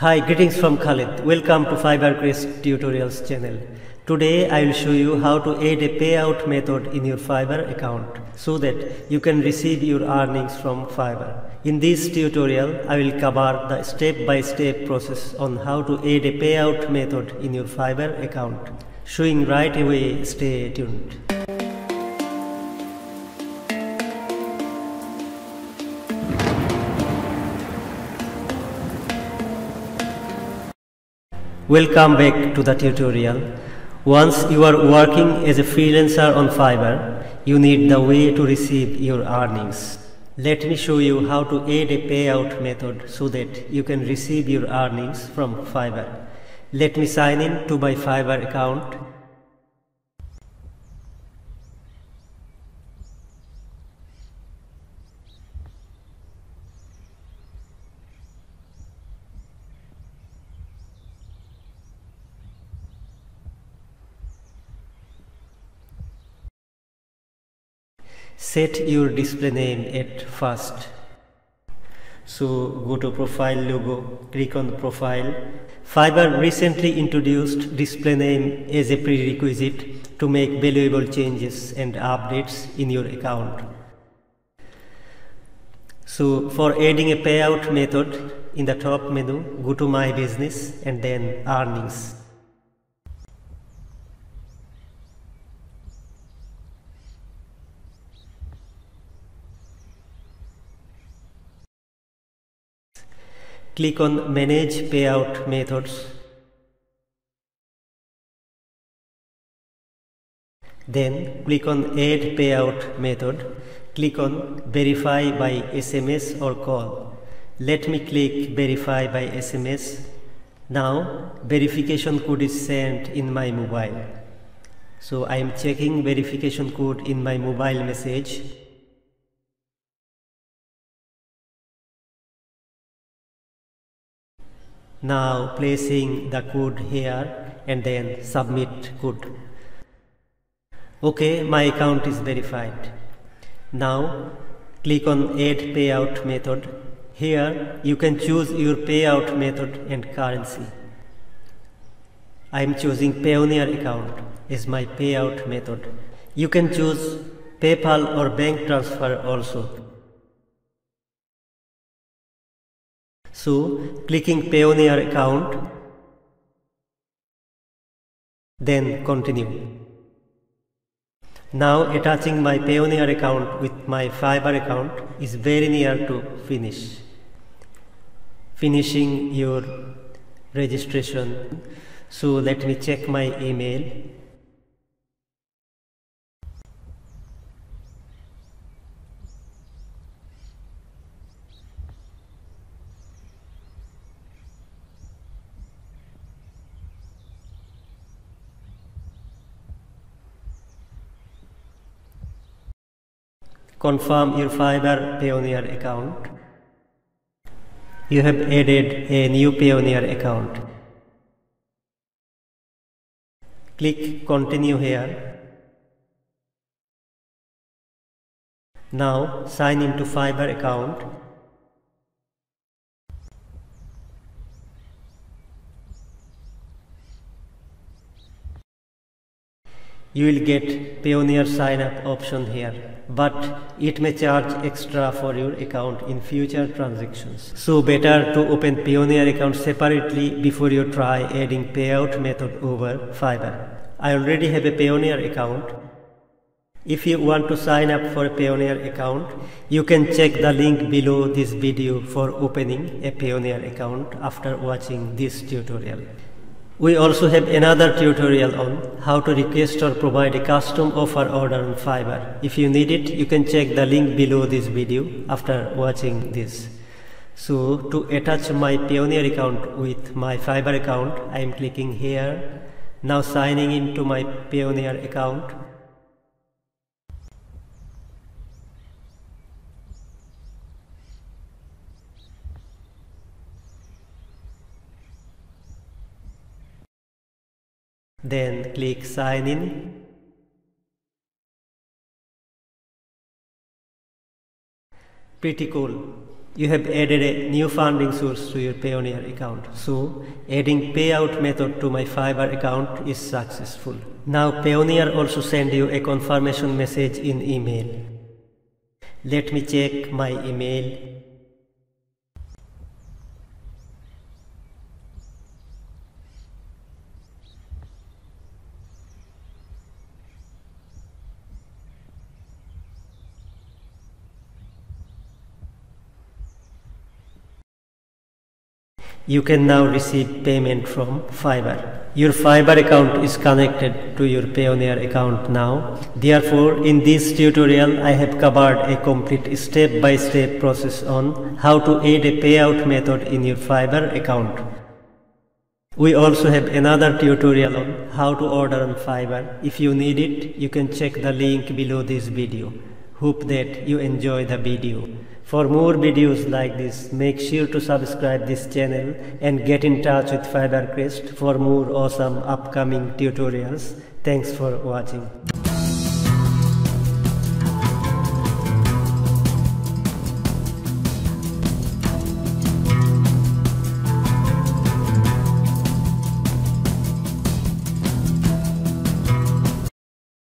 Hi, greetings from Khalid. Welcome to FiberCrest Tutorials channel. Today I will show you how to add a payout method in your Fiverr account so that you can receive your earnings from Fiverr. In this tutorial, I will cover the step-by-step -step process on how to add a payout method in your Fiverr account. Showing right away, stay tuned. Welcome back to the tutorial. Once you are working as a freelancer on Fiverr, you need the way to receive your earnings. Let me show you how to add a payout method so that you can receive your earnings from Fiverr. Let me sign in to my Fiverr account set your display name at first. So go to profile logo click on the profile. Fiverr recently introduced display name as a prerequisite to make valuable changes and updates in your account. So for adding a payout method in the top menu go to my business and then earnings Click on Manage Payout Methods. Then click on Add Payout Method. Click on Verify by SMS or call. Let me click Verify by SMS. Now verification code is sent in my mobile. So I am checking verification code in my mobile message. Now placing the code here and then submit code. Okay, my account is verified. Now click on add payout method. Here you can choose your payout method and currency. I am choosing Payoneer account as my payout method. You can choose PayPal or bank transfer also. So clicking Payoneer account, then continue. Now attaching my Payoneer account with my Fiverr account is very near to finish. Finishing your registration. So let me check my email. Confirm your Fiverr Payoneer account. You have added a new Payoneer account. Click continue here. Now sign into Fiverr account. You will get Payoneer sign up option here, but it may charge extra for your account in future transactions. So better to open Payoneer account separately before you try adding payout method over Fiverr. I already have a Payoneer account. If you want to sign up for a Payoneer account, you can check the link below this video for opening a Payoneer account after watching this tutorial. We also have another tutorial on how to request or provide a custom offer order on Fiverr. If you need it, you can check the link below this video after watching this. So to attach my Payoneer account with my Fiverr account, I am clicking here. Now signing into my Payoneer account. Then click sign in. Pretty cool. you have added a new funding source to your Payoneer account. So adding payout method to my Fiverr account is successful. Now Payoneer also send you a confirmation message in email. Let me check my email. You can now receive payment from Fiverr. Your Fiverr account is connected to your Payoneer account now. Therefore, in this tutorial, I have covered a complete step-by-step -step process on how to add a payout method in your Fiverr account. We also have another tutorial on how to order on Fiverr. If you need it, you can check the link below this video. Hope that you enjoy the video. For more videos like this, make sure to subscribe this channel and get in touch with Fiber Crest for more awesome upcoming tutorials. Thanks for watching.